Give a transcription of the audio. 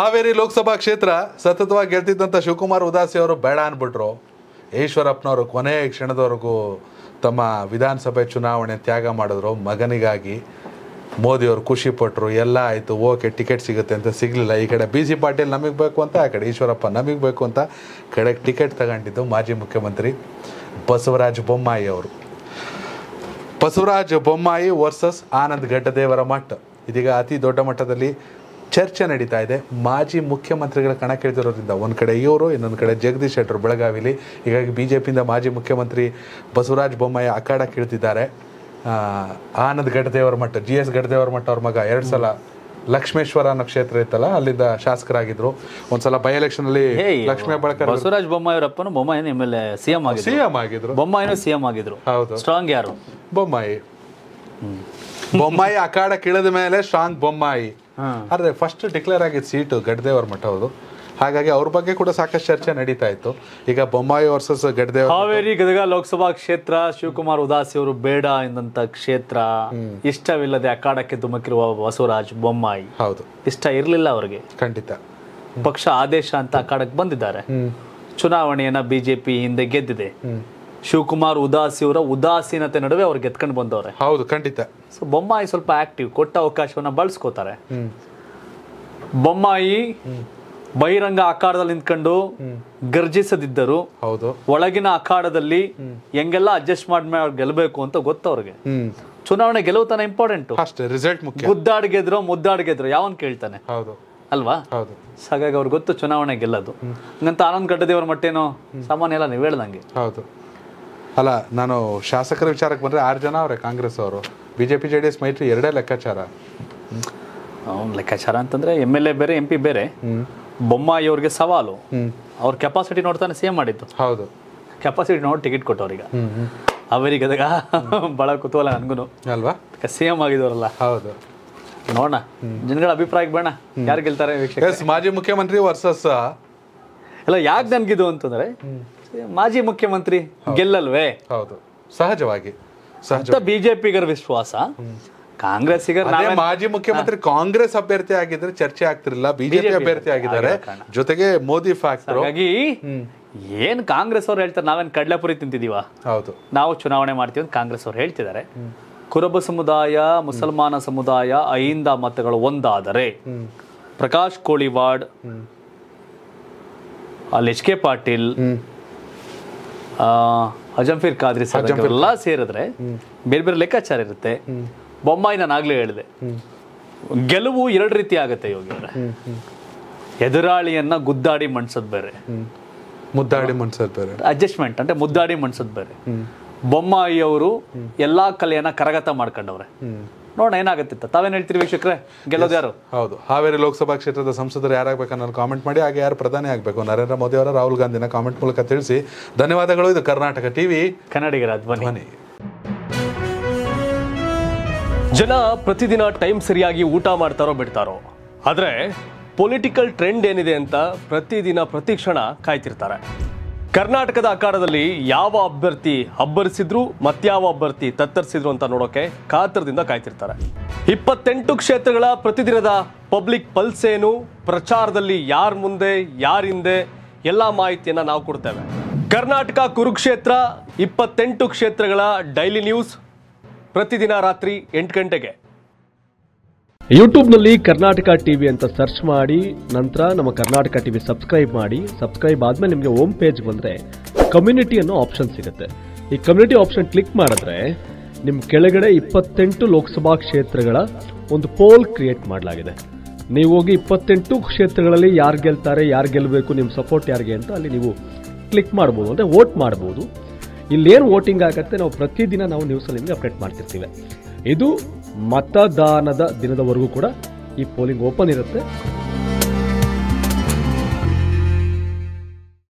ಹಾವೇರಿ ಲೋಕಸಭಾ ಕ್ಷೇತ್ರ ಸತತವಾಗಿ ಗೆಲ್ತಿದ್ದಂಥ ಶಿವಕುಮಾರ್ ಉದಾಸಿ ಅವರು ಬೇಡ ಅಂದ್ಬಿಟ್ರು ಈಶ್ವರಪ್ಪನವರು ಕೊನೆಯ ಕ್ಷಣದವರೆಗೂ ತಮ್ಮ ವಿಧಾನಸಭೆ ಚುನಾವಣೆ ತ್ಯಾಗ ಮಾಡಿದ್ರು. ಮಗನಿಗಾಗಿ ಮೋದಿಯವರು ಖುಷಿ ಪಟ್ಟರು ಎಲ್ಲ ಆಯಿತು, ಓಕೆ, ಟಿಕೆಟ್ ಸಿಗುತ್ತೆ ಅಂತ ಸಿಗಲಿಲ್ಲ. ಈ ಕಡೆ ಬಿ ಸಿ ಪಾಟೀಲ್ ನಮಗೆ ಬೇಕು ಅಂತ, ಆ ಕಡೆ ಈಶ್ವರಪ್ಪ ನಮಗೆ ಬೇಕು ಅಂತ ಕಡೆಗೆ ಟಿಕೆಟ್ ತಗೊಂಡಿದ್ದು ಮಾಜಿ ಮುಖ್ಯಮಂತ್ರಿ ಬಸವರಾಜ ಬೊಮ್ಮಾಯಿ ಅವರು. Basavaraj Bommai versus Anand Gaddadevaramath. ಇದೀಗ ಅತಿ ದೊಡ್ಡ ಮಟ್ಟದಲ್ಲಿ ಚರ್ಚೆ ನಡೀತಾ ಇದೆ. ಮಾಜಿ ಮುಖ್ಯಮಂತ್ರಿಗಳ ಕಣಕ್ಕಿಳಿದಿರೋದ್ರಿಂದ ಒಂದು ಕಡೆ ಇವರು ಇನ್ನೊಂದು ಕಡೆ ಜಗದೀಶ್ ಶೆಟ್ಟರು ಬೆಳಗಾವಿಲಿ. ಹೀಗಾಗಿ ಬಿ ಜೆ ಪಿಯಿಂದ ಮಾಜಿ ಮುಖ್ಯಮಂತ್ರಿ ಬಸವರಾಜ ಬೊಮ್ಮಾಯಿ ಅಖಾಡ ಕೇಳ್ತಿದ್ದಾರೆ. ಆನಂದ್ ಘಟದೇವರ ಮಠ ಜಿ ಎಸ್ ಘಟದೇವರ ಮಠ ಅವ್ರ ಮಗ. ಎರಡು ಸಲ ಲಕ್ಷ್ಮೇಶ್ವರ ಅನ್ನೋ ಕ್ಷೇತ್ರ ಇತ್ತಲ್ಲ ಅಲ್ಲಿಂದ ಶಾಸಕರಾಗಿದ್ರು. ಒಂದ್ಸಲ ಬೈ ಎಲೆಕ್ಷನ್ ಅಲ್ಲಿ ಲಕ್ಷ್ಮೇ ಬಳಕ ಬಸವರಾಜ್ ಬೊಮ್ಮಾಯಿರಪ್ಪನು ಬೊಮ್ಮಾಯಿ ನಿಮ್ಮಲ್ಲಿ ಸಿಎಂ ಸಿಎಂ ಆಗಿದ್ರು. ಬೊಮ್ಮಾಯಿನೂ ಸಿಎಂ ಆಗಿದ್ರು. ಹೌದು. ಸ್ಟ್ರಾಂಗ್ ಯಾರು? ಬೊಮ್ಮಾಯಿ. ಬೊಮ್ಮಾಯಿ ಅಖಾಡ ಇಳಿದ ಮೇಲೆ ಸ್ಟ್ರಾಂಗ್ ಬೊಮ್ಮಾಯಿ. ಆದ್ರೆ ಫಸ್ಟ್ ಡಿಕ್ಲೇರ್ ಆಗಿದ್ದು ಸೀಟು ಗಡ್ದೇವರ ಮಠ ಅವರು ಹಾಗಾಗಿ ಅವ್ರ ಬಗ್ಗೆ ಕೂಡ ಸಾಕಷ್ಟು ಚರ್ಚೆ ನಡೀತಾ ಇತ್ತು. ಈಗ ಬೊಮ್ಮಾಯಿ ವರ್ಸಸ್ ಗಡ್ದೇವ್ ಹಾವೇರಿ ಗದಗ ಲೋಕಸಭಾ ಕ್ಷೇತ್ರ ಶಿವಕುಮಾರ್ ಉದಾಸಿ ಅವರು ಬೇಡ ಎಂದಂತ ಕ್ಷೇತ್ರ ಇಷ್ಟವಿಲ್ಲದೆ ಅಖಾಡಕ್ಕೆ ಧುಮುಕಿರುವ ಬಸವರಾಜ್ ಬೊಮ್ಮಾಯಿ. ಹೌದು. ಇಷ್ಟ ಇರಲಿಲ್ಲ ಅವರಿಗೆ. ಖಂಡಿತ. ಪಕ್ಷ ಆದೇಶ ಅಂತ ಅಖಾಡಕ್ಕೆ ಬಂದಿದ್ದಾರೆ. ಚುನಾವಣೆಯನ್ನ ಬಿಜೆಪಿ ಹಿಂದೆ ಗೆದ್ದಿದೆ. ಶಿವಕುಮಾರ್ ಉದಾಸಿ ಅವರ ಉದಾಸೀನತೆ ನಡುವೆ ಅವ್ರು ಗೆದ್ಕೊಂಡು ಬಂದವ್ರೆ. ಹೌದು ಖಂಡಿತ. ಸೊ ಬೊಮ್ಮಾಯಿ ಸ್ವಲ್ಪ ಆಕ್ಟಿವ್ ಕೊಟ್ಟ ಅವಕಾಶವನ್ನ ಬಳಸ್ಕೋತಾರೆ. ಬೊಮ್ಮಾಯಿ ಬಹಿರಂಗ ಅಖಾಡದಲ್ಲಿ ನಿಂತ್ಕೊಂಡು ಗರ್ಜಿಸದಿದ್ದರು. ಹೌದು. ಒಳಗಿನ ಅಖಾಡದಲ್ಲಿ ಹೆಂಗೆಲ್ಲ ಅಡ್ಜಸ್ಟ್ ಮಾಡಿ ಅವ್ರು ಗೆಲ್ಲಬೇಕು ಅಂತ ಗೊತ್ತು ಅವ್ರಿಗೆ. ಚುನಾವಣೆ ಗೆಲುವು ತಾನೆ ಇಂಪಾರ್ಟೆಂಟ್ ಅಷ್ಟೇ ರಿಸಲ್ಟ್ ಮುಖ್ಯ. ಮುದ್ದಾಡ್ ಗೆದ್ರು ಮುದ್ದಾಡ್ ಗೆದ್ರು ಯಾವನ್ ಕೇಳ್ತಾನೆ? ಹೌದು. ಅಲ್ವಾ? ಹೌದು. ಹಾಗಾಗಿ ಅವ್ರಿಗೆ ಗೊತ್ತು ಚುನಾವಣೆ ಗೆಲ್ಲೋದು. ಹಂಗಂತ ಆನಂದ್ ಕಟ್ಟದೇವ್ರ ಮಟ್ಟೇನೋ ಸಾಮಾನ್ಯ ಎಲ್ಲ ನೀವು ಹೇಳ್ದಂಗೆ. ಹೌದು. ಅಲ್ಲ ನಾನು ಶಾಸಕರ ವಿಚಾರಕ್ಕೆ ಬಂದರೆ ಆರು ಜನ ಅವರೇ ಕಾಂಗ್ರೆಸ್ ಅವರು. ಬಿ ಜೆ ಡಿ ಎಸ್ ಮೈತ್ರಿ ಎರಡೇ ಲೆಕ್ಕಾಚಾರ. ಅವ್ನ್ ಲೆಕ್ಕಾಚಾರ ಅಂತಂದ್ರೆ ಎಂ ಎಲ್ ಎ ಬೇರೆ ಎಂ ಪಿ ಬೇರೆ. ಬೊಮ್ಮಾಯಿ ಅವ್ರಿಗೆ ಸವಾಲು. ಅವ್ರ ಕೆಪಾಸಿಟಿ ನೋಡ್ತಾನೆ ಸೇಮ್ ಮಾಡಿದ್ದು. ಹೌದು. ಕೆಪಾಸಿಟಿ ನೋಡಿ ಟಿಕೆಟ್ ಕೊಟ್ಟವ್ರೀಗ. ಅವರಿಗೆ ಅದಾಗ ಭಾಳ ಕುತೂಹಲ ನನಗೂ ಅಲ್ವಾ? ಸೇಮ್ ಆಗಿದವರಲ್ಲ ಹೌದು. ನೋಡೋಣ. ಜನಗಳ ಅಭಿಪ್ರಾಯಕ್ಕೆ ಬೇಡ. ಯಾರು ಗೆಲ್ತಾರೆ ಮಾಜಿ ಮುಖ್ಯಮಂತ್ರಿ ವರ್ಸಸ್. ಇಲ್ಲ ಯಾಕೆ ನನಗಿದು ಅಂತಂದ್ರೆ ಮಾಜಿ ಮುಖ್ಯಮಂತ್ರಿ ಗೆಲ್ಲಲ್ವೇ? ಹೌದು. ಸಹಜವಾಗಿ. ಸಹಜ ಬಿಜೆಪಿಗರ ವಿಶ್ವಾಸ? ಕಾಂಗ್ರೆಸ್ಸಿಗರ ಮಾಜಿ ಮುಖ್ಯಮಂತ್ರಿ ಕಾಂಗ್ರೆಸ್ ಅಭ್ಯರ್ಥಿ ಆಗಿದ್ರೆ ಚರ್ಚೆ ಆಗ್ತಿರ್ಲಿಲ್ಲ. ಬಿಜೆಪಿ ಅಭ್ಯರ್ಥಿ ಆಗಿದ್ದಾರೆ. ಜೊತೆಗೆ ಮೋದಿ ಫ್ಯಾಕ್ಟರ್ ಹಾಗಾಗಿ ಏನ್ ಕಾಂಗ್ರೆಸ್ ಅವ್ರು ಹೇಳ್ತಾರೆ ನಾವೇನ್ ಕಡ್ಲೆಪುರಿ ತಿಂತಿದೀವ? ಹೌದು. ನಾವು ಚುನಾವಣೆ ಮಾಡ್ತೀವಿ ಅಂತ ಕಾಂಗ್ರೆಸ್ ಅವ್ರು ಹೇಳ್ತಿದ್ದಾರೆ. ಕುರುಬ ಸಮುದಾಯ ಮುಸಲ್ಮಾನ ಸಮುದಾಯ ಐಂದ ಮತಗಳು ಒಂದಾದರೆ ಪ್ರಕಾಶ್ ಕೋಳಿವಾಡ್ ಅಲ್ಲಿ H K Patil Ajampeer Khadri sir ಎಲ್ಲ ಸೇರಿದ್ರೆ ಬೇರೆ ಬೇರೆ ಲೆಕ್ಕಾಚಾರ ಇರುತ್ತೆ. ಬೊಮ್ಮಾಯಿ ನಾನು ಆಗ್ಲೇ ಹೇಳಿದೆ. ಗೆಲುವು ಎರಡು ರೀತಿ ಆಗುತ್ತೆ ಯೋಗಿ ಅವರ. ಎದುರಾಳಿಯನ್ನ ಗುದ್ದಾಡಿ ಮಣ್ಸೋದು ಬೇರೆ. ಮುದ್ದಾಡಿ ಮಣ್ಸೋದು ಬೇರೆ. ಅಡ್ಜಸ್ಟ್ಮೆಂಟ್ ಅಂದ್ರೆ ಮುದ್ದಾಡಿ ಮಣ್ಸೋದು ಬೇರೆ. ಬೊಮ್ಮಾಯಿ ಅವರು ಎಲ್ಲಾ ಕಲೆಯನ್ನ ಕರಗತ ಮಾಡ್ಕೊಂಡವ್ರೆ. ನೋಡೋಣ ಏನಾಗುತ್ತೆ ಅಂತ. ತಾವೇನ್ ಹೇಳ್ತೀರಿ ವೀಕ್ಷಕರೇ? ಗೆಲ್ಲೋದು ಯಾರು? ಹೌದು. ಹಾವೇರಿ ಲೋಕಸಭಾ ಕ್ಷೇತ್ರದ ಸಂಸದರು ಯಾರಾಗಬೇಕು ಅನ್ನೋದು ಕಾಮೆಂಟ್ ಮಾಡಿ ಹಾಗೆ ಯಾರು ಪ್ರಧಾನಿ ಆಗಬೇಕು? ನರೇಂದ್ರ ಮೋದಿ ಅವರ ರಾಹುಲ್ ಗಾಂಧಿನ ಕಾಮೆಂಟ್ ಮೂಲಕ ತಿಳಿಸಿ. ಧನ್ಯವಾದಗಳು ಇದು ಕರ್ನಾಟಕ ಟಿವಿ ಕನ್ನಡಿಗರ ಧ್ವನಿ. ಜನ ಪ್ರತಿದಿನ ಟೈಮ್ ಸರಿಯಾಗಿ ಊಟ ಮಾಡ್ತಾರೋ ಬಿಡ್ತಾರೋ? ಆದರೆ ಪೊಲಿಟಿಕಲ್ ಟ್ರೆಂಡ್ ಏನಿದೆ ಅಂತ ಪ್ರತಿದಿನ ಪ್ರತಿ ಕ್ಷಣ ಕಾಯ್ತಿರ್ತಾರೆ. ಕರ್ನಾಟಕದ ಅಖಾಡದಲ್ಲಿ ಯಾವ ಅಭ್ಯರ್ಥಿ ಅಬ್ಬರಿಸಿದ್ರು, ಮತ್ಯಾವ ಅಭ್ಯರ್ಥಿ ತತ್ತರಿಸಿದ್ರು ಅಂತ ನೋಡೋಕೆ ಕಾತರದಿಂದ ಕಾಯ್ತಿರ್ತಾರೆ. ಇಪ್ಪತ್ತೆಂಟು ಕ್ಷೇತ್ರಗಳ ಪ್ರತಿದಿನದ ಪಬ್ಲಿಕ್ ಪಲ್ಸ್ ಏನು, ಪ್ರಚಾರದಲ್ಲಿ ಯಾರ ಮುಂದೆ, ಯಾರ ಹಿಂದೆ, ಎಲ್ಲ ಮಾಹಿತಿಯನ್ನ ನಾವು ಕೊಡ್ತೇವೆ. ಕರ್ನಾಟಕ ಕುರುಕ್ಷೇತ್ರ, ಇಪ್ಪತ್ತೆಂಟು ಕ್ಷೇತ್ರಗಳ ಡೈಲಿ ನ್ಯೂಸ್ ಪ್ರತಿದಿನ ರಾತ್ರಿ ಎಂಟು ಗಂಟೆಗೆ. ಯೂಟ್ಯೂಬ್ನಲ್ಲಿ ಕರ್ನಾಟಕ ಟಿವಿ ಅಂತ ಸರ್ಚ್ ಮಾಡಿ, ನಂತರ ನಮ್ಮ ಕರ್ನಾಟಕ ಟಿವಿ ಸಬ್ಸ್ಕ್ರೈಬ್ ಮಾಡಿ, ಸಬ್ಸ್ಕ್ರೈಬ್ ಆದಮೇಲೆ ನಿಮಗೆ ಹೋಮ್ ಪೇಜ್ ಬಂದರೆ ಕಮ್ಯುನಿಟಿ ಅನ್ನೋ ಆಪ್ಷನ್ ಸಿಗುತ್ತೆ. ಈ ಕಮ್ಯುನಿಟಿ ಆಪ್ಷನ್ ಕ್ಲಿಕ್ ಮಾಡಿದ್ರೆ ನಿಮ್ಮ ಕೆಳಗಡೆ ಇಪ್ಪತ್ತೆಂಟು ಲೋಕಸಭಾ ಕ್ಷೇತ್ರಗಳ ಒಂದು ಪೋಲ್ ಕ್ರಿಯೇಟ್ ಮಾಡಲಾಗಿದೆ. ನೀವು ಹೋಗಿ ಇಪ್ಪತ್ತೆಂಟು ಕ್ಷೇತ್ರಗಳಲ್ಲಿ ಯಾರು ಗೆಲ್ತಾರೆ, ಯಾರು ಗೆಲ್ಲಬೇಕು ನಿಮ್ಮ ಸಪೋರ್ಟ್ ಯಾರಿಗೆ ಅಂತ ಅಲ್ಲಿ ನೀವು ಕ್ಲಿಕ್ ಮಾಡ್ಬೋದು, ಅಂದರೆ ವೋಟ್ ಮಾಡ್ಬೋದು. ಇಲ್ಲೇನು ವೋಟಿಂಗ್ ಆಗುತ್ತೆ, ನಾವು ಪ್ರತಿದಿನ ನಾವು ನ್ಯೂಸಲ್ಲಿ ನಿಮಗೆ ಅಪ್ಡೇಟ್ ಮಾಡ್ತಿರ್ತೀವಿ. ಇದು ಮತದಾನದ ದಿನದವರೆಗೂ ಕೂಡ ಈ ಪೋಲಿಂಗ್ ಓಪನ್ ಇರುತ್ತೆ.